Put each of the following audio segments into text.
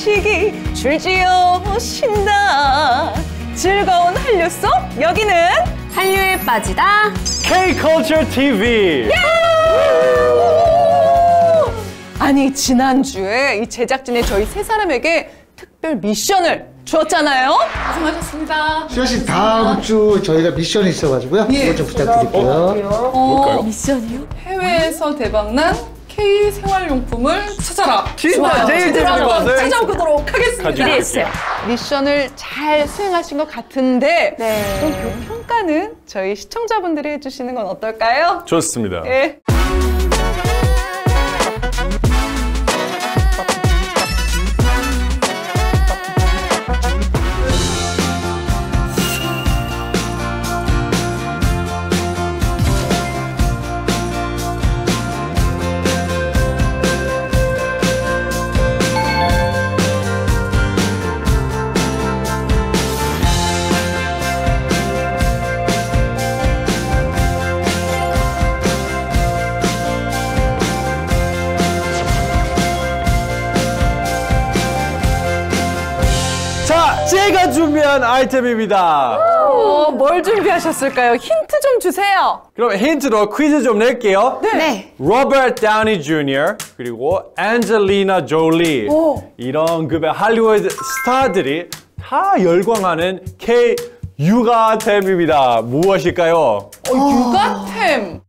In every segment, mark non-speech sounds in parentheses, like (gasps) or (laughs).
소식이 줄지어 오신다 즐거운 한류 속 여기는 한류에 빠지다. K-Culture TV! 아니 지난주에 이 제작진이 저희 세 사람에게 특별 미션을 주었잖아요 고생하셨습니다. 수현 씨 다음 주 저희가 미션이 있어가지고요. 예. 그거 좀 부탁드릴게요. 뭘까요? 미션이요? 해외에서 대박난 K 생활용품을 찾아라. 진짜 제일 재밌는 것을 찾아오도록 하겠습니다. 기대했어요. 미션을 잘 수행하신 것 같은데 네. 그럼 그 평가는 저희 시청자분들이 해주시는 건 어떨까요? 좋습니다. 예. 준비한 아이템입니다. 어, 뭘 준비하셨을까요? 힌트 좀 주세요. 그럼 힌트로 퀴즈 좀 낼게요. 네. 로버트 다우니 주니어 그리고 안젤리나 졸리 이런 급의 할리우드 스타들이 다 열광하는 K 육아템입니다. 무엇일까요? 어, 육아템.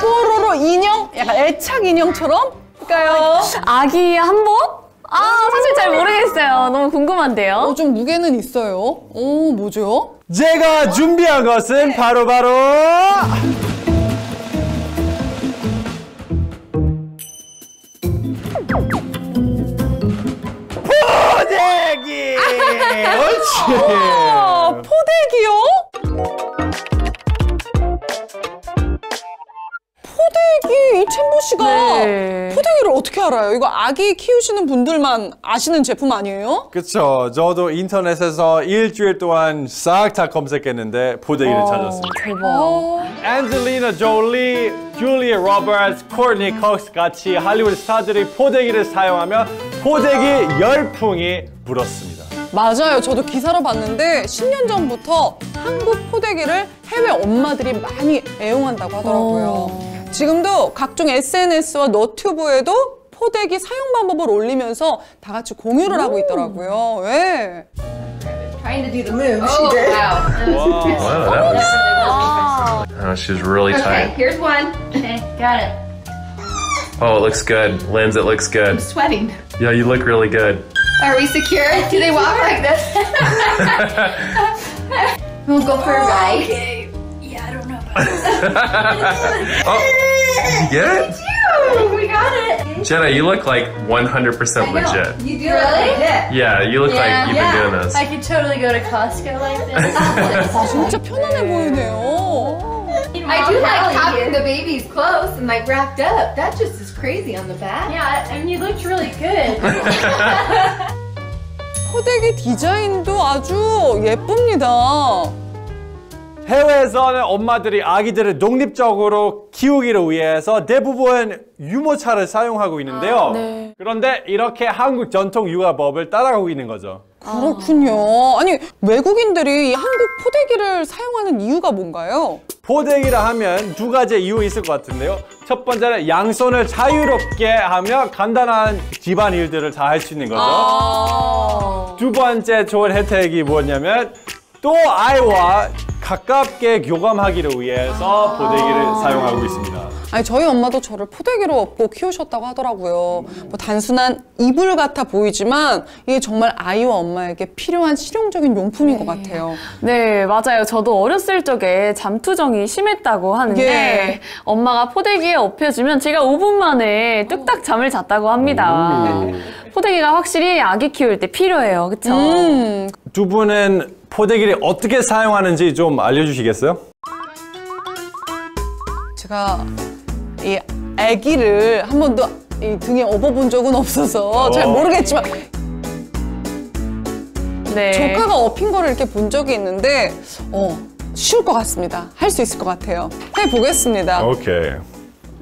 뽀로로 인형? 약간 애착 인형처럼? 할까요? 아기 한복? 아, 사실 잘 모르겠어요. 너무 궁금한데요. 어, 좀 무게는 있어요. 오, 뭐죠? 제가 준비한 것은 바로 바로 포대기. 옳지. 어, 포대기요? 포대기 이챔보 씨가 네. 포대기를 어떻게 알아요? 이거 아기 키우시는 분들만 아시는 제품 아니에요? 그쵸. 저도 인터넷에서 일주일 동안 싹 다 검색했는데 포대기를 찾았습니다. 대박. 안젤리나 졸리, 줄리아 로버츠, 코르니 콕스 같이 할리우드 스타들이 포대기를 사용하며 포대기 열풍이 불었습니다. 맞아요. 저도 기사로 봤는데 10년 전부터 한국 포대기를 해외 엄마들이 많이 애용한다고 하더라고요. 지금도 각종 SNS와 너튜브에도 포대기 사용 방법을 올리면서 다 같이 공유를 하고 있더라고요. 왜? trying to do the move. she did. Wow. Wow, that was. Oh, she's really Okay, tight. here's one. Okay, got it. Oh, it looks good. Linz, it looks good. Sweating. Yeah, you look really good. Are we secure? Do they walk like this? we'll go for a ride. (laughs) Oh, did you get it? Phew, we got it. Jenna, you look like 100% legit. You do really? Yeah, you look like you've been doing this. I could totally go to Costco like this. (laughs) 아, 진짜 편안해 보이네요. I (laughs) do like having the babies close and like wrapped up. That just is crazy on the back. Yeah, and you looked really good. 포대기 디자인도 아주 예쁩니다. 해외에서는 엄마들이 아기들을 독립적으로 키우기를 위해서 대부분 유모차를 사용하고 있는데요. 그런데 이렇게 한국 전통 육아법을 따라가고 있는 거죠. 그렇군요. 아니 외국인들이 이 한국 포대기를 사용하는 이유가 뭔가요? 포대기라 하면 두 가지 이유 있을 것 같은데요. 첫 번째는 양손을 자유롭게 하며 간단한 집안 일들을 다 할 수 있는 거죠. 아. 두 번째 좋은 혜택이 뭐냐면 또 아이와 가깝게 교감하기를 위해서 포대기를 사용하고 있습니다. 아니 저희 엄마도 저를 포대기로 업고 키우셨다고 하더라고요. 뭐 단순한 이불 같아 보이지만 이게 정말 아이와 엄마에게 필요한 실용적인 용품인 것 같아요. 네, 맞아요. 저도 어렸을 적에 잠투정이 심했다고 하는데 예. 엄마가 포대기에 업혀주면 제가 5분 만에 뚝딱 잠을 잤다고 합니다. 포대기가 확실히 아기 키울 때 필요해요. 그쵸? 음, 두 분은 포대기를 어떻게 사용하는지 좀 알려주시겠어요? 제가 이 아기를 한 번도 이 등에 업어본 적은 없어서 잘 모르겠지만 네. 조카가 업힌 거를 이렇게 본 적이 있는데 어 쉬울 것 같습니다. 할 수 있을 것 같아요. 해보겠습니다. 오케이.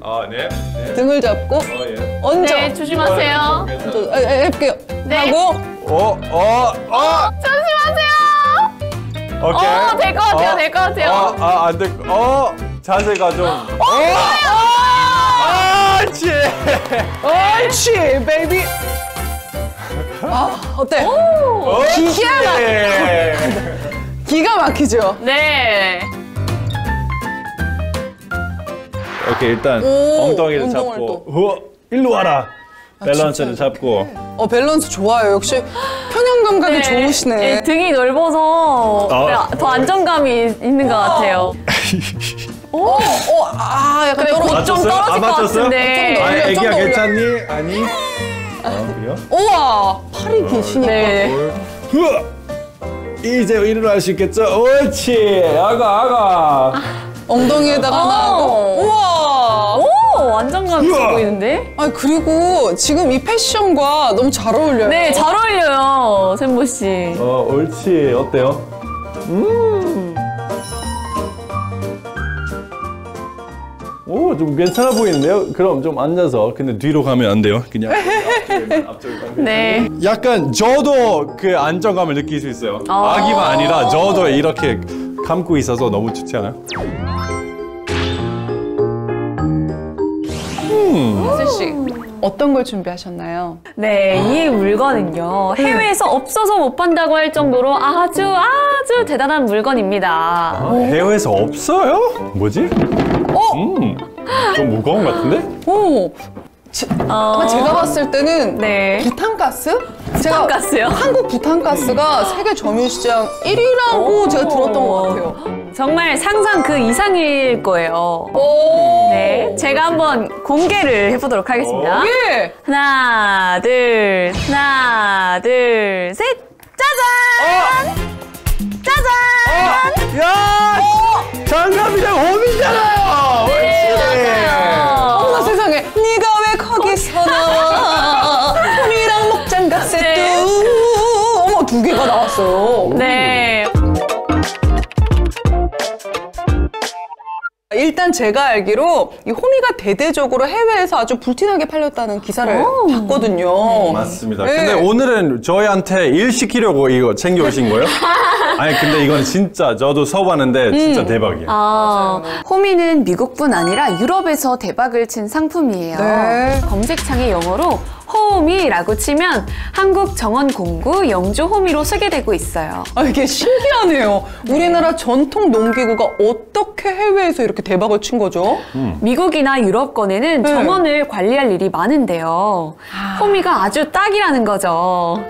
아, 네. 네. 등을 잡고 어, 예. 얹어. 네, 조심하세요. 얹어. 아, 아, 해볼게요. 네. 하고 어, 어, 어. 조심하세요. 어, 아, 안 돼. 어, 자세가 좀. 어, 아, 치. 옳지, 베이비. 아, 어때? 어, 기가 막- 치. 기가 막히죠? 네. 오케이, 일단 오, 엉덩이를 운동을 잡고. 우와, 일로 와라. 밸런스를 잡고. 어, 밸런스 좋아요. 역시 편향 감각이 좋으시네. 예, 등이 넓어서 어. 더 안정감이 있는 것 같아요. 어, 어, 아, 약간 떨어. 곧 좀? 떨어질 안것 맞췄어요? 같은데. 아, 좀 애기야. 괜찮니? 아니. 어, 그래요? 우와, 팔이 기시니까. 네. 우와. 이제 일어날 수 있겠죠? 옳지. 아가, 아가. 엉덩이에다가 하고. 어. 우와. 오, 있어 우와. 보이는데? 아, 그리고 지금 이 패션과 너무 잘 어울려요. 네, 잘 어울려요, 샘보 씨. 어, 옳지. 어때요? 음. 오, 좀 괜찮아 보이는데요? 그럼 좀 앉아서. 근데 뒤로 가면 안 돼요. 그냥 앞쪽에만, 앞쪽에 가면. 네. 약간 저도 그 안정감을 느낄 수 있어요. 아. 아기만 아니라 저도 이렇게 감고 있어서 너무 좋지 않아요? 혜슬 씨, 어떤 걸 준비하셨나요? 네, 이 물건은요, 해외에서 없어서 못 판다고 할 정도로 아주 아주 대단한 물건입니다. 아, 해외에서 없어요? 뭐지? 어? 음, 좀 무거운 것 같은데? 오, 지- 아마 제가 봤을 때는 네. 부탄가스? 제가 부탄가스요? 한국 부탄가스가 세계 점유시장 1위라고 제가 들었던 것 같아요. 정말 상상 그 이상일 거예요. 오, 네, 제가 한번 공개를 해보도록 하겠습니다. 예. 하나, 둘, 하나, 둘, 셋, 짜잔! 짜잔! 야! 장갑이랑 홈이잖아 나왔어요. 네. 일단 제가 알기로 이 호미가 대대적으로 해외에서 아주 불티나게 팔렸다는 기사를 봤거든요. 맞습니다. 네. 근데 오늘은 저희한테 일 시키려고 이거 챙겨오신 거예요? (laughs) 아니, 근데 이건 진짜 저도 써봤는데 진짜 음. 대박이에요. 아, 호미는 미국뿐 아니라 유럽에서 대박을 친 상품이에요. 네. 검색창에 영어로 호미라고 치면 한국 정원 공구 영주 호미로 소개되고 있어요. 아, 이게 신기하네요. 우리나라 전통 농기구가 어떻게 해외에서 이렇게 대박을 친 거죠? 미국이나 유럽권에는 네. 정원을 관리할 일이 많은데요. 호미가 아주 딱이라는 거죠.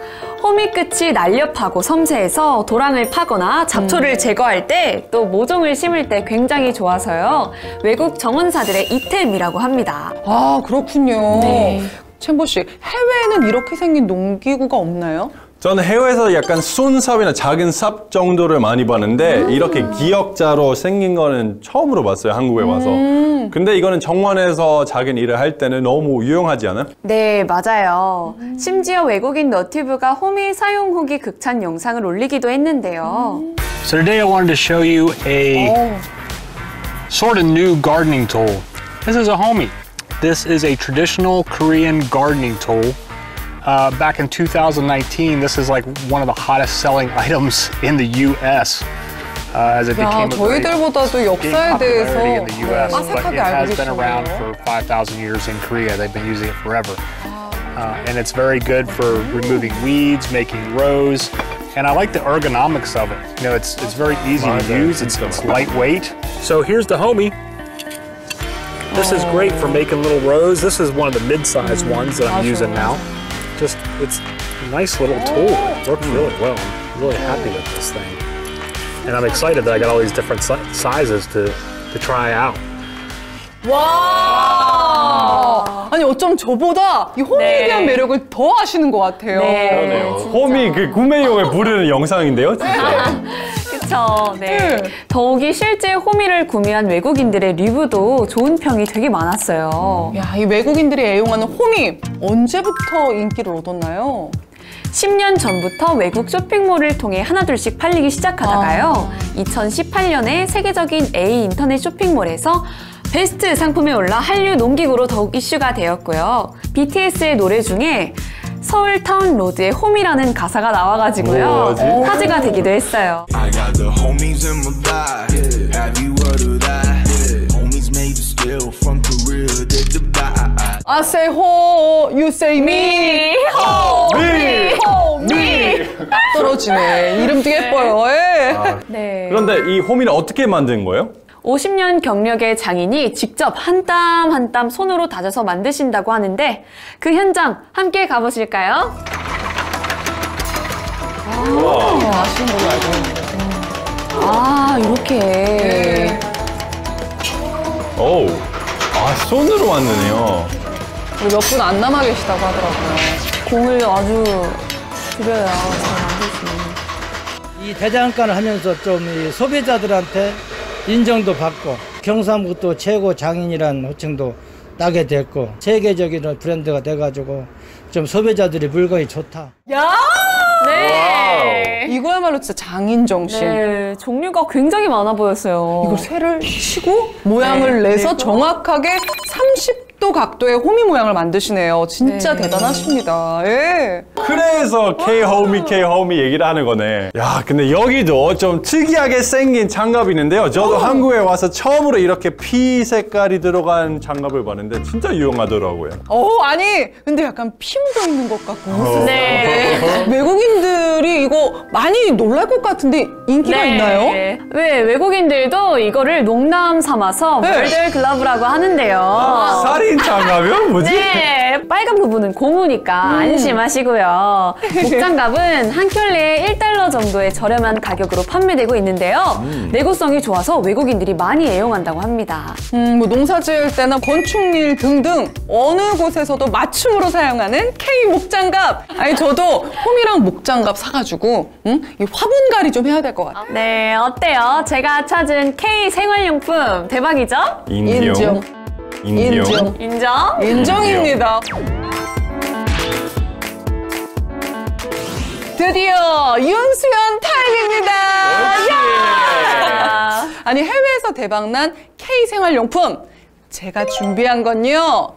호미 끝이 날렵하고 섬세해서 도랑을 파거나 잡초를 제거할 때 또 모종을 심을 때 굉장히 좋아서요. 외국 정원사들의 이템이라고 합니다. 아, 그렇군요. 네. 챔버 씨, 해외에는 이렇게 생긴 농기구가 없나요? 저는 해외에서 약간 순삽이나 작은 삽 정도를 많이 봤는데 이렇게 기역자로 생긴 거는 처음으로 봤어요 한국에 와서 근데 이거는 정원에서 작은 일을 할 때는 너무 유용하지 않아요? 네, 맞아요. 심지어 외국인 너튜브가 호미 사용 후기 극찬 영상을 올리기도 했는데요. So today I wanted to show you a sort of new gardening tool. This is a homie. This is a traditional Korean gardening tool. Uh, back in 2019, this is like one of the hottest selling (laughs) items in the U.S. Uh, as it 야, became a very 저희들보다도 gained 역사에 대해서 popularity in the U.S. but 빠삭하게 it has 알고 been around 계시네요. for 5,000 years in Korea. They've been using it forever. Uh, and it's very good for removing weeds, making rows. And I like the ergonomics of it. You know, it's it's very easy to 맞아요, use. It's, 진짜 it's 맞아요. lightweight. So here's the homie. This is great for making little rows. This is one of the mid-sized ones that I'm using now. Just it's a nice little tool. It works really well. I'm really happy with this thing. And I'm excited that I got all these different si- sizes to to try out. 와! 아니, 어쩜 저보다 이 호미에 네. 대한 매력을 더 아시는 것 같아요. 네. 홈이 그 구매용을 부르는 (laughs) 영상인데요 진짜 (laughs) 그쵸. 네. 네. 더욱이 실제 호미를 구매한 외국인들의 리뷰도 좋은 평이 되게 많았어요. 야, 이 외국인들이 애용하는 홈이 언제부터 인기를 얻었나요? 10년 전부터 외국 쇼핑몰을 통해 하나둘씩 팔리기 시작하다가요. 2018년에 세계적인 A 인터넷 쇼핑몰에서 베스트 상품에 올라 한류 농기구로 더욱 이슈가 되었고요. BTS의 노래 중에 Seoul Town Road의 호미라는 가사가 오, 나와가지고요. 뭐지? 화제가 되기도 했어요. I say ho, you say me. ho, 미! ho, me. 떨어지네. 이름도 예뻐요. 예. 네. 그런데 이 호미는 어떻게 만든 거예요? 50년 경력의 장인이 직접 한 땀 한 땀 손으로 다져서 만드신다고 하는데 그 현장 함께 가보실까요? 아시는 걸로 알고 있는데. 아 이렇게 오, 아 손으로 만드네요. 우리 몇분 안 남아 계시다고 하더라고요. 공을 아주 들여야 잘 만들 수 있는 이 대장간을 하면서 좀이 소비자들한테 인정도 받고 경상북도 최고 장인이라는 호칭도 따게 됐고 세계적인 브랜드가 돼가지고 좀 소비자들이 물건이 좋다. 네. 이거야말로 진짜 장인 정신. 네, 종류가 굉장히 많아 보였어요. 이걸 쇠를 치고 모양을 네, 내서 내서. 정확하게 30 도 각도의 호미 모양을 만드시네요. 진짜 네. 대단하십니다. 예. 그래서 K 호미 K 호미 얘기를 하는 거네. 야, 근데 여기도 좀 특이하게 생긴 장갑이 있는데요. 저도 한국에 와서 처음으로 이렇게 피 색깔이 들어간 장갑을 봤는데 진짜 유용하더라고요. 어, 아니, 근데 약간 피 묻어 있는 것 같고. 네. (laughs) 외국인들이 이거 많이 놀랄 것 같은데 인기가 있나요? 네. 왜 외국인들도 이거를 농담 삼아서 네. 멀델 글러브라고 하는데요. 살인 장갑이요? 뭐지? 네, 빨간 부분은 고무니까 안심하시고요. (laughs) 목장갑은 한 켤레에 1달러 정도의 저렴한 가격으로 판매되고 있는데요. 내구성이 좋아서 외국인들이 많이 애용한다고 합니다. 음, 뭐 농사 지을 때나 건축일 등등 어느 곳에서도 맞춤으로 사용하는 K 목장갑. 아니 저도 홈이랑 목장갑 사가지고 음? 이 화분갈이 좀 해야 될 것 같아요. 네, 어때요? 제가 찾은 K 생활용품 대박이죠? 인정. 인정. 인정. 인정? 인정입니다. 드디어 윤수연 타임입니다. 야! 아니 해외에서 대박난 K 생활용품 제가 준비한 건요.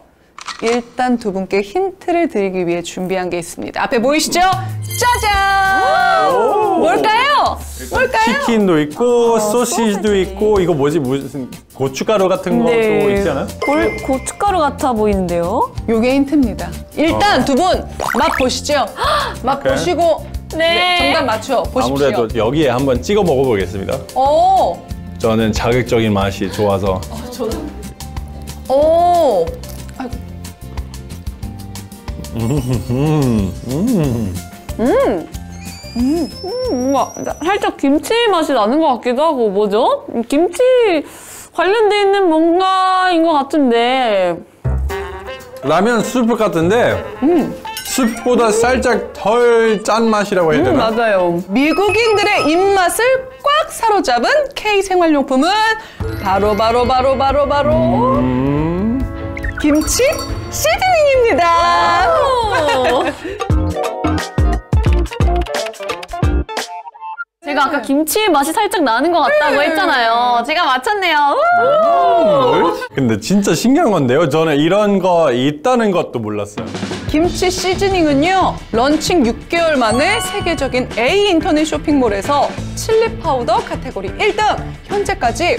일단 두 분께 힌트를 드리기 위해 준비한 게 있습니다. 앞에 보이시죠? 짜잔! 뭘까요? 뭘까요? 치킨도 있고 소시지도 있고 이거 뭐지 무슨 고춧가루 같은 것도 네. 있지 않아요? 골, 고춧가루 같아 보이는데요? 요게 힌트입니다. 일단 두분 맛보시죠. (gasps) 맛보시고 네. 정답 맞춰 보십시오. 아무래도 여기에 한번 찍어 먹어보겠습니다. 오, 저는 자극적인 맛이 좋아서 오. 아이고. 뭔가 살짝 김치 맛이 나는 것 같기도 하고 뭐죠? 김치 관련돼 있는 뭔가인 것 같은데 라면 수프 같은데 수프보다 살짝 덜 짠 맛이라고 해야 되나? 맞아요. 미국인들의 입맛을 꽉 사로잡은 K 생활용품은 바로 바로 바로 바로 바로 김치 seasoning입니다. 제가 아까 김치 맛이 살짝 나는 것 같다고 했잖아요. 제가 맞췄네요. 뭘? 근데 진짜 신기한 건데요. 저는 이런 거 있다는 것도 몰랐어요. 김치 seasoning은요 런칭 6개월 만에 세계적인 A 인터넷 쇼핑몰에서 chili powder 카테고리 1등 현재까지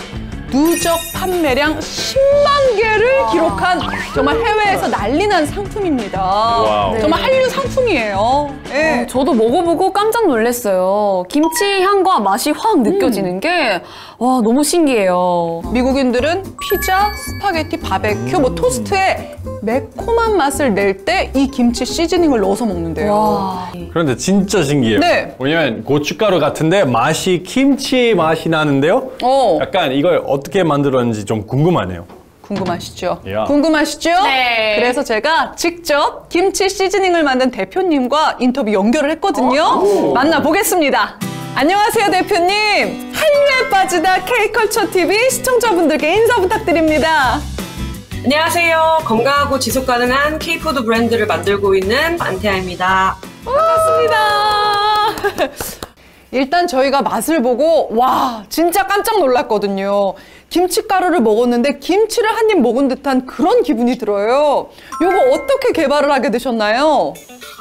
누적 판매량 10만 개를 기록한 정말 해외에서 난리난 상품입니다. Wow. 정말 한류 상품이에요. 예. 저도 먹어보고 깜짝 놀랐어요. 김치 향과 맛이 확 느껴지는 게, 와, 너무 신기해요. 미국인들은 피자, 스파게티, 바베큐, 뭐 토스트에 매콤한 맛을 낼 때 이 김치 seasoning을 넣어서 먹는데요. 와. 그런데 진짜 신기해요. 네. 왜냐면 고춧가루 같은데 맛이 김치 맛이 나는데요. 어, 약간 이걸 어떻게 만들었는지 좀 궁금하네요. 궁금하시죠? 야. 궁금하시죠? 네. 그래서 제가 직접 김치 시즈닝을 만든 대표님과 인터뷰 연결을 했거든요. 만나보겠습니다. 안녕하세요, 대표님. 한류에 빠지다 K컬처 TV 시청자분들께 인사 부탁드립니다. 안녕하세요. 건강하고 지속 가능한 K푸드 브랜드를 만들고 있는 안태아입니다. 반갑습니다. 일단 저희가 맛을 보고 와 진짜 깜짝 놀랐거든요. 김치가루를 먹었는데 김치를 한 입 먹은 듯한 그런 기분이 들어요. 요거 어떻게 개발을 하게 되셨나요?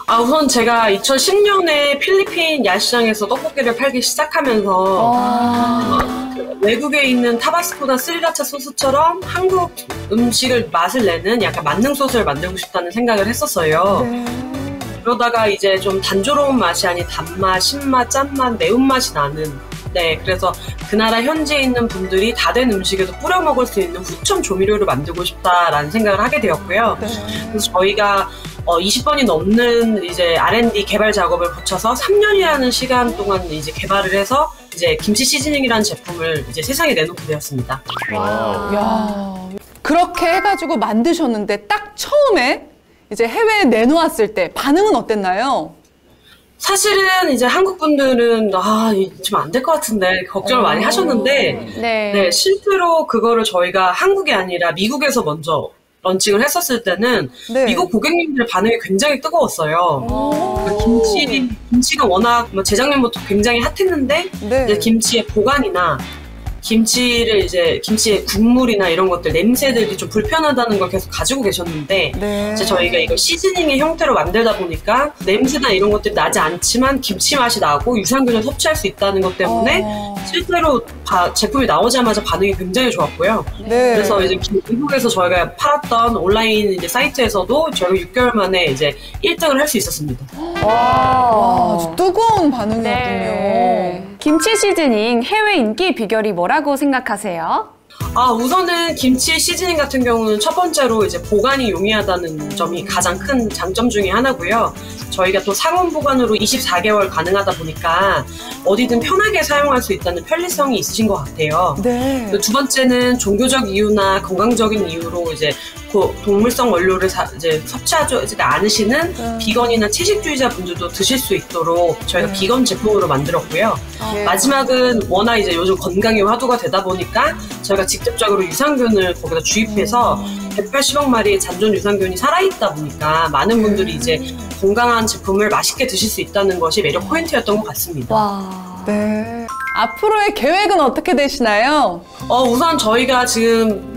아, 우선 제가 2010년에 필리핀 야시장에서 떡볶이를 팔기 시작하면서 아. 어, 외국에 있는 타바스코나 스리라차 소스처럼 한국 음식을 맛을 내는 약간 만능 소스를 만들고 싶다는 생각을 했었어요. 그러다가 이제 좀 단조로운 맛이 아닌 단맛, 신맛, 짠맛, 매운맛이 나는 네, 그래서 그 나라 현지에 있는 분들이 다 된 음식에도 뿌려 먹을 수 있는 후첨 조미료를 만들고 싶다라는 생각을 하게 되었고요. 그래서 저희가 어, 20번이 넘는 이제 R&D 개발 작업을 거쳐서 3년이라는 시간 동안 이제 개발을 해서 이제 김치 시즈닝이라는 제품을 이제 세상에 내놓게 되었습니다. 야 그렇게 해가지고 만드셨는데 딱 처음에 이제 해외에 내놓았을 때 반응은 어땠나요? 사실은 이제 한국 분들은 아, 좀안될 것 같은데 걱정을 많이 하셨는데 네. 네, 실제로 그거를 저희가 한국이 아니라 미국에서 먼저 런칭을 했었을 때는 네. 미국 고객님들 반응이 굉장히 뜨거웠어요. 그 김치, 김치가 워낙 뭐 재작년부터 굉장히 핫했는데 네. 이제 김치의 보관이나 김치를 이제 김치의 국물이나 이런 것들 냄새들이 좀 불편하다는 걸 계속 가지고 계셨는데 네. 이제 저희가 이걸 시즈닝의 형태로 만들다 보니까 냄새나 이런 것들이 나지 않지만 김치 맛이 나고 유산균을 섭취할 수 있다는 것 때문에 어. 실제로 바- 제품이 나오자마자 반응이 굉장히 좋았고요. 네. 그래서 이제 기- 미국에서 저희가 팔았던 온라인 이제 사이트에서도 저희가 6개월 만에 이제 1등을 할 수 있었습니다. 와, 아주 뜨거운 반응이었군요. 네. 김치 시즈닝 해외 인기 비결이 뭐라고 생각하세요? 아, 우선은 김치 시즈닝 같은 경우는 첫 번째로 이제 보관이 용이하다는 점이 가장 큰 장점 중에 하나고요. 저희가 또 상온 보관으로 24개월 가능하다 보니까 어디든 편하게 사용할 수 있다는 편리성이 있으신 것 같아요. 네. 그두 번째는 종교적 이유나 건강적인 이유로 이제 그 동물성 원료를 사- 이제 섭취하지 않으시는 네. 비건이나 채식주의자 분들도 드실 수 있도록 저희가 비건 제품으로 만들었고요. 네. 마지막은 워낙 이제 요즘 건강이 화두가 되다 보니까 저희가 직접적으로 유산균을 거기다 주입해서 180억 마리의 잔존 유산균이 살아있다 보니까 많은 분들이 이제 건강한 제품을 맛있게 드실 수 있다는 것이 매력 포인트였던 것 같습니다. 와. 네. 앞으로의 계획은 어떻게 되시나요? 어, 우선 저희가 지금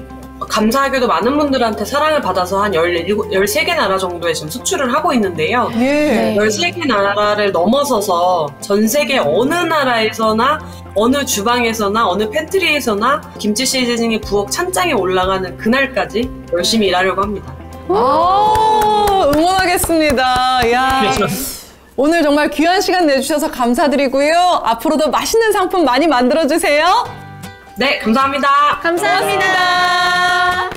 감사하게도 많은 분들한테 사랑을 받아서 한 17, 13개 나라 정도에 지금 수출을 하고 있는데요. 예. 13개 나라를 넘어서서 전 세계 어느 나라에서나 어느 주방에서나 어느 팬트리에서나 김치 시즈닝이 부엌 찬장에 올라가는 그날까지 열심히 일하려고 합니다. 아, 응원하겠습니다. 야. 오늘 정말 귀한 시간 내주셔서 감사드리고요. 앞으로도 맛있는 상품 많이 만들어주세요. 네, 감사합니다. 감사합니다.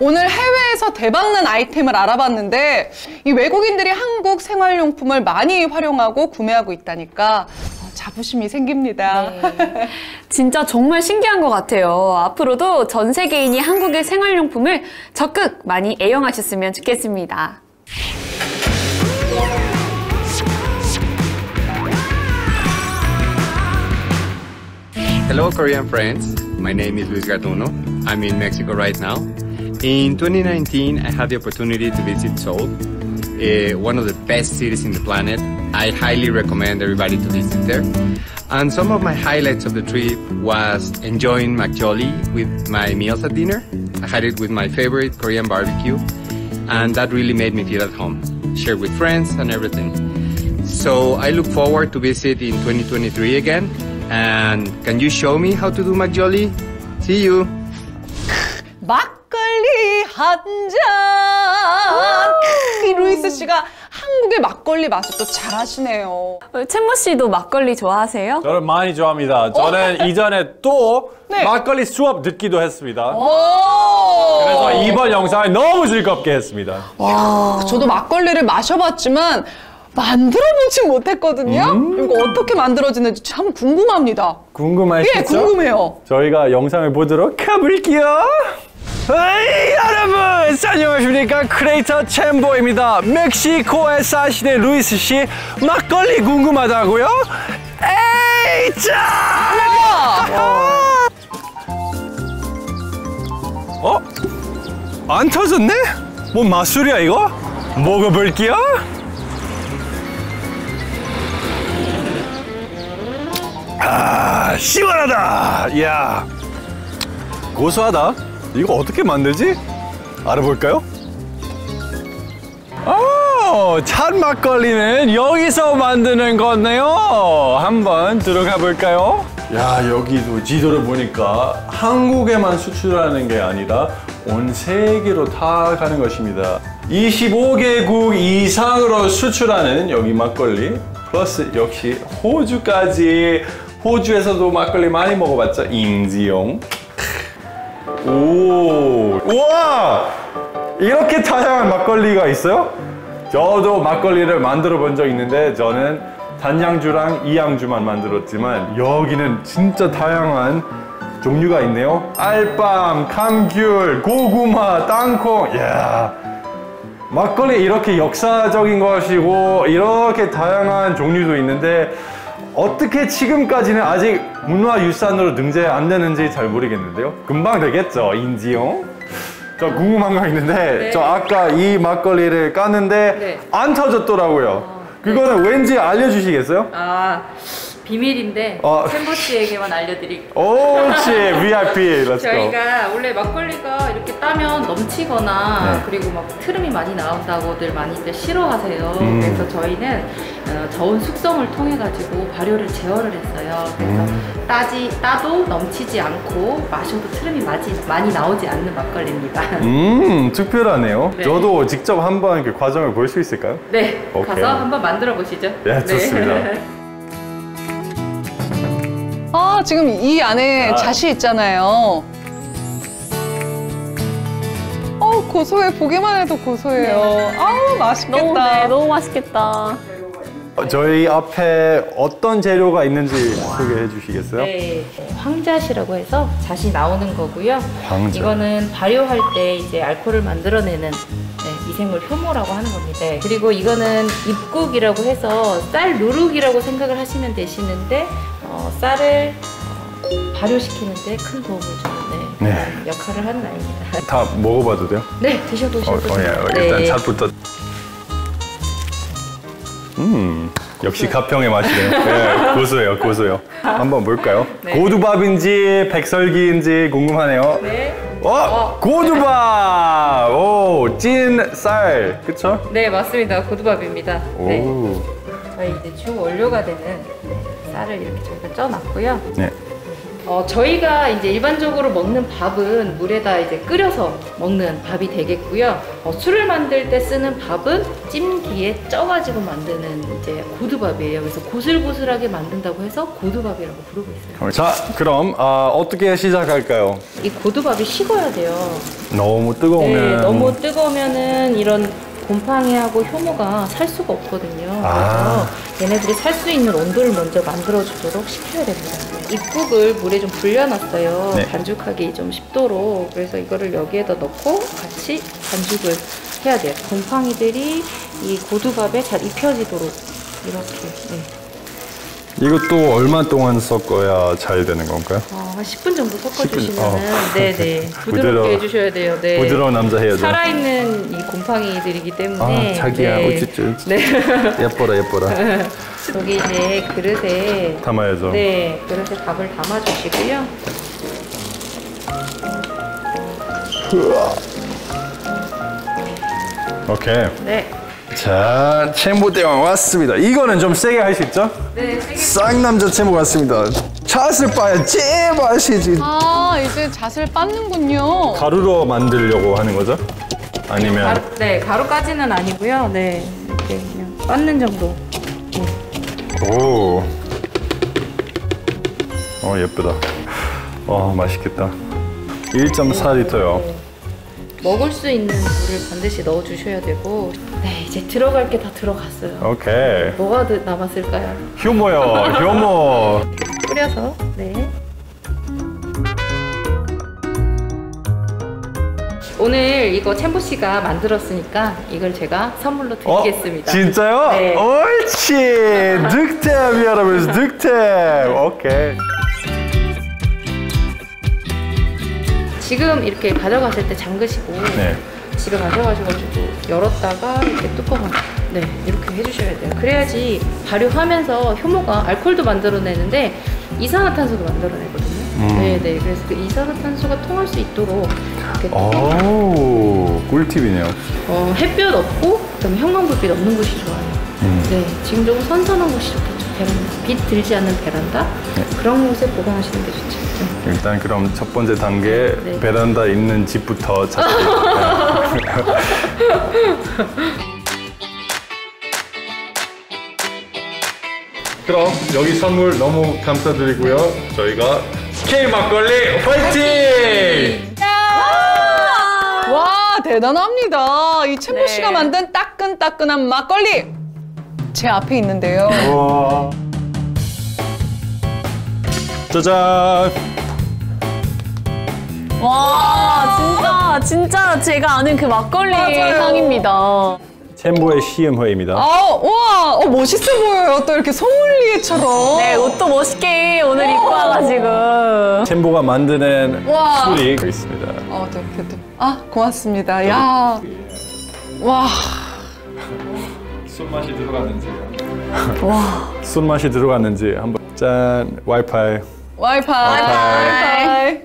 오늘 해외에서 대박난 아이템을 알아봤는데 이 외국인들이 한국 생활용품을 많이 활용하고 구매하고 있다니까 어, 자부심이 생깁니다. 진짜 정말 신기한 것 같아요. 앞으로도 전 세계인이 한국의 생활용품을 적극 많이 애용하셨으면 좋겠습니다. Hello, Korean friends. My name is Luis Garduno. I'm in Mexico right now. In 2019, I had the opportunity to visit Seoul, eh, one of the best cities in the planet. I highly recommend everybody to visit there. And some of my highlights of the trip was enjoying McJolly with my meals at dinner. I had it with my favorite Korean barbecue, and that really made me feel at home. Share with friends and everything. So I look forward to visit in 2023 again. And can you show me how to do McJolly? See you. 막걸리 한 잔. 이 루이스 씨가 한국의 막걸리 맛을 또 잘하시네요. 어, 챔모 씨도 막걸리 좋아하세요? 저는 많이 좋아합니다. 저는 이전에 또 네. 막걸리 수업 듣기도 했습니다. 오. 그래서 이번 영상을 너무 즐겁게 했습니다. 와, 저도 막걸리를 마셔봤지만 만들어보진 못했거든요. 이거 어떻게 만들어지는지 참 궁금합니다. 궁금하시죠? 예, 궁금해요. 저희가 영상을 보도록 가볼게요. 에이, 여러분, 안녕하십니까? 크레이터 챔보입니다. 멕시코에 사시는 루이스 씨, 막걸리 궁금하다고요? 에이, 자! 어? 안 터졌네? 뭐 맛술이야 이거? 먹어볼게요. 아, 시원하다. 이야. 고소하다. 이거 어떻게 만들지? 알아볼까요? 오, 찬 막걸리는 여기서 만드는 거네요. 한번 들어가 볼까요? 야, 여기도 지도를 보니까 한국에만 수출하는 게 아니라 온 세계로 다 가는 것입니다. 25개국 이상으로 수출하는 여기 막걸리 플러스 역시 호주까지 호주에서도 막걸리 많이 먹어봤죠? 임지용. 오. 우와! 이렇게 다양한 막걸리가 있어요? 저도 막걸리를 만들어 본 적 있는데 저는 단양주랑 이양주만 만들었지만 여기는 진짜 다양한 종류가 있네요. 알밤, 감귤, 고구마, 땅콩. 이야. 막걸리 이렇게 역사적인 것이고 이렇게 다양한 종류도 있는데 어떻게 지금까지는 아직 문화유산으로 등재 안 되는지 잘 모르겠는데요. 금방 되겠죠, 인지용. 저 궁금한 거 있는데 저 아까 이 막걸리를 깠는데 안 터졌더라고요. 그거는 왠지 알려주시겠어요? 아 비밀인데 어. 챔버 씨에게만 알려드릴게요. 옳지 VIP let's go. 저희가 원래 막걸리가 이렇게 따면 넘치거나 네. 그리고 막 트름이 많이 나온다고들 많이들 싫어하세요. 음. 그래서 저희는 어, 저온 숙성을 통해 가지고 발효를 제어를 했어요. 그래서 음. 따지 따도 넘치지 않고 마셔도 트름이 많이 많이 나오지 않는 막걸리입니다. (laughs) 음 특별하네요. 네. 저도 직접 한번 그 과정을 볼 수 있을까요? 네, 오케이. 가서 한번 만들어 보시죠. 네, 좋습니다. (laughs) 아, 지금 이 안에 아. 잣이 있잖아요. 어, 고소해. 보기만 해도 고소해요. 아우, 맛있겠다. 너무, 네, 너무 맛있겠다. 어, 저희 앞에 어떤 재료가 있는지 소개해 주시겠어요? 네, 황잣이라고 해서 잣이 나오는 거고요. 황잣. 이거는 발효할 때 이제 알코올을 만들어내는 네, 미생물 효모라고 하는 겁니다. 네, 그리고 이거는 입국이라고 해서 쌀 누룩이라고 생각을 하시면 되시는데 어, 쌀을 어, 발효시키는데 큰 도움을 주는 네, 네. 그런 역할을 하는 아이입니다. (laughs) 다 먹어봐도 돼요? 네, 어, 드셔보셔도 어, 예. 돼요. 일단 네. 잣부터. 음, 역시 가평의 맛이네요. (laughs) 네, 고소해요, 고소해요. 한번 볼까요? 네. 고두밥인지 백설기인지 궁금하네요. 네. 어, 고두밥! 오, 찐 쌀, 그쵸? 네, 맞습니다. 고두밥입니다. 네. 오, 저희 이제 주 원료가 되는 쌀을 이렇게 저희가 쪄놨고요. 네. 어, 저희가 이제 일반적으로 먹는 밥은 물에다 이제 끓여서 먹는 밥이 되겠고요. 어, 술을 만들 때 쓰는 밥은 찜기에 쪄가지고 만드는 이제 고두밥이에요. 그래서 고슬고슬하게 만든다고 해서 고두밥이라고 부르고 있어요. 자, 그럼 아, 어떻게 시작할까요? 이 고두밥이 식어야 돼요. 너무 뜨거우면 네, 너무 뜨거우면은 이런 곰팡이하고 효모가 살 수가 없거든요. 아. 그래서 얘네들이 살 수 있는 온도를 먼저 만들어주도록 식혀야 됩니다. 입국을 물에 좀 불려놨어요. 네. 반죽하기 좀 10도로. 그래서 이거를 여기에다 넣고 같이 반죽을 해야 돼요. 곰팡이들이 이 고두밥에 잘 입혀지도록 이렇게. 네. 이것도 얼마 동안 섞어야 잘 되는 건가요? 어, 한 10분 정도 10분, 섞어주시면은 어. 네네 부드럽게. 해주셔야 돼요. 네. 부드러운 남자 해야죠. 살아있는 이 곰팡이들이기 때문에 아, 자기야, 네. 어찌쭈. (laughs) 네. 예뻐라, 예뻐라. (laughs) 여기 이제 그릇에 담아야죠. 네 그릇에 밥을 담아주시고요. 오케이. 네. 자, 챔보 대왕 왔습니다. 이거는 좀 세게 할 수 있죠? 네. 세게 쌍남자 챔보 왔습니다. 잣을 빠야 제맛이지. 아, 이제 잣을 빻는군요. 가루로 만들려고 하는 거죠? 아니면 가루, 네 가루까지는 아니고요. 네 이렇게 그냥 빻는 정도. 오. 어, 예쁘다. 어, 맛있겠다. 1.4리터요. 먹을 수 있는 물을 반드시 넣어주셔야 되고 네 이제 들어갈 게 다 들어갔어요. 오케이. 뭐가 드- 남았을까요? 효모요, 효모. 뿌려서 네. 오늘 이거 챔보 씨가 만들었으니까 이걸 제가 선물로 드리겠습니다. 어? 진짜요? 네. 옳지. 득템 여러분, 득템. 오케이. 지금 이렇게 가져가실 때 잠그시고 네. 집에 가져가셔가지고 열었다가 이렇게 뚜껑을 네, 이렇게 해주셔야 돼요. 그래야지 발효하면서 효모가 알코올도 만들어내는데 이산화탄소도 만들어내거든요. 음. 네, 네. 그래서 그 이산화탄소가 통할 수 있도록 이렇게 오, 꿀팁이네요. 어, 햇볕 없고 그다음에 형광불빛 없는 곳이 좋아요. 음. 네, 지금 조금 선선한 곳이. 베란다, 빛 들지 않는 베란다 네. 그런 곳에 보관하시는 게 좋죠. 네. 일단 그럼 첫 번째 단계 네. 베란다 있는 집부터 찾기. (laughs) 그럼 여기 선물 너무 감사드리고요. 저희가 K 막걸리 화이팅! 와 대단합니다. 이 챔보 네. 씨가 만든 따끈따끈한 막걸리 제 앞에 있는데요. 와. 짜잔! 와, 진짜, 진짜 제가 아는 그 막걸리 맞아요. 향입니다. 챔보의 시음회입니다. 아, 와, 어, 멋있어 보여요. 또 이렇게 소믈리에처럼. 네, 옷도 멋있게 오늘 입고 와가지고. 챔보가 만드는 와. 술이 있습니다. 어, 네. 아, 고맙습니다. 야, 와, 술맛이 들어갔는지. (laughs) 와. 술맛이 들어갔는지 한번 짠 와이파이. 와이파이. 와이파이. 와이파이.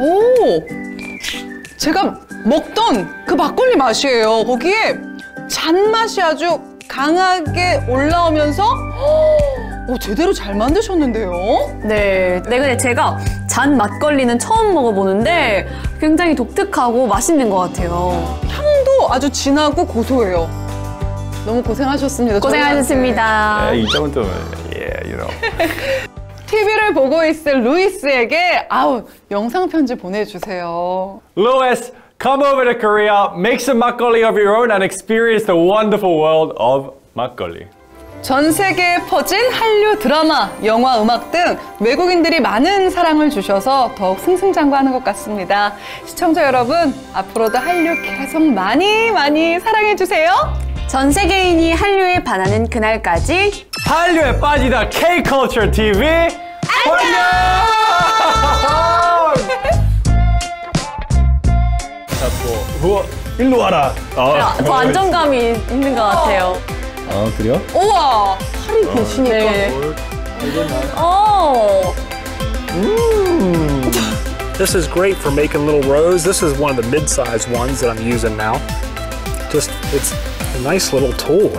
오, 제가 먹던 그 막걸리 맛이에요. 거기에 잔맛이 아주 강하게 올라오면서 어, 제대로 잘 만드셨는데요. 네, 네, 근데 제가 잔 막걸리는 처음 먹어보는데 굉장히 독특하고 맛있는 것 같아요. 아주 진하고 고소해요. 너무 고생하셨습니다. 고생하셨습니다. 네, 이 정도면 예, you know. TV를 보고 있을 루이스에게 아우 영상 편지 보내주세요. Louis, come over to Korea, make some makgeolli of your own, and experience the wonderful world of makgeolli. 전 세계에 퍼진 한류 드라마, 영화, 음악 등 외국인들이 많은 사랑을 주셔서 더욱 승승장구하는 것 같습니다. 시청자 여러분, 앞으로도 한류 계속 많이 많이 사랑해주세요. 전 세계인이 한류에 반하는 그날까지 한류에 빠지다 K-Culture TV 안녕! (laughs) 자꾸 우와 일로 와라. 아, 더 안정감이 있는 것 같아요. 아 그래요? 우와, 팔이 계시니까. 네. 오. This is great for making little rows. This is one of the mid-sized ones that I'm using now. Just, it's a nice little tool.